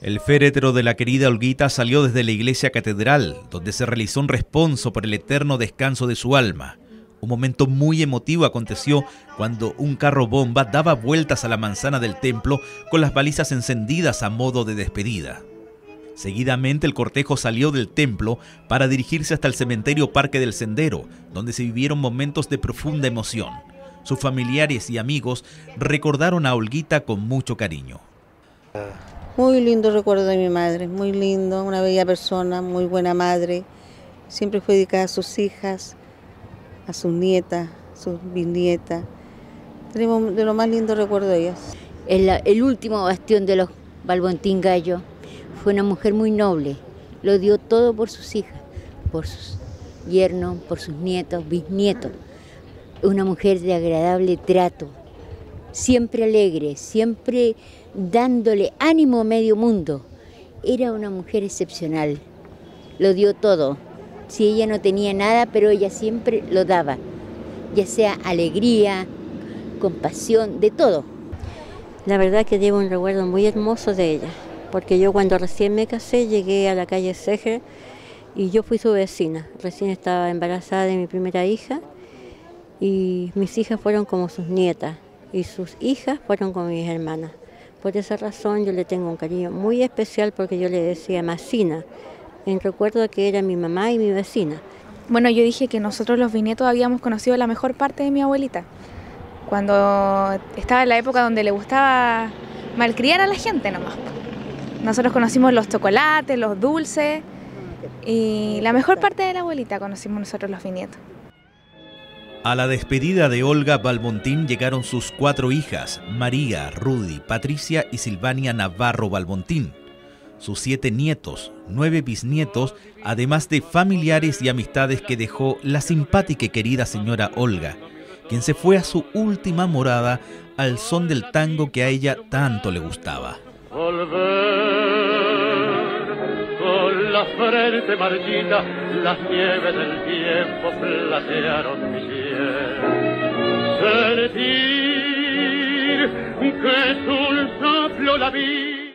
El féretro de la querida Olguita salió desde la iglesia catedral, donde se realizó un responso por el eterno descanso de su alma. Un momento muy emotivo aconteció cuando un carro bomba daba vueltas a la manzana del templo con las balizas encendidas a modo de despedida. Seguidamente el cortejo salió del templo para dirigirse hasta el cementerio Parque del Sendero, donde se vivieron momentos de profunda emoción. Sus familiares y amigos recordaron a Olguita con mucho cariño. Muy lindo recuerdo de mi madre, muy lindo, una bella persona, muy buena madre. Siempre fue dedicada a sus hijas, a sus nietas, sus bisnietas. Tenemos de lo más lindo recuerdo de ellas. El, el último bastión de los Balbontín Gallo fue una mujer muy noble. Lo dio todo por sus hijas, por sus yernos, por sus nietos, bisnietos. Una mujer de agradable trato, siempre alegre, siempre dándole ánimo a medio mundo. Era una mujer excepcional, lo dio todo. Si ella no tenía nada, pero ella siempre lo daba, ya sea alegría, compasión, de todo. La verdad que llevo un recuerdo muy hermoso de ella, porque yo cuando recién me casé llegué a la calle Seger y yo fui su vecina. Recién estaba embarazada de mi primera hija y mis hijas fueron como sus nietas y sus hijas fueron con mis hermanas. Por esa razón yo le tengo un cariño muy especial porque yo le decía Macina, en recuerdo que era mi mamá y mi vecina. Bueno, yo dije que nosotros los vinietos habíamos conocido la mejor parte de mi abuelita, cuando estaba en la época donde le gustaba malcriar a la gente nomás. Nosotros conocimos los chocolates, los dulces y la mejor parte de la abuelita conocimos nosotros los vinietos. A la despedida de Olga Balmontín llegaron sus cuatro hijas, María, Rudy, Patricia y Silvania Navarro Balmontín, sus siete nietos, nueve bisnietos, además de familiares y amistades que dejó la simpática y querida señora Olga, quien se fue a su última morada al son del tango que a ella tanto le gustaba. la frente marchita, las nieves del tiempo platearon mi piel. Sentir que es un soplo la vida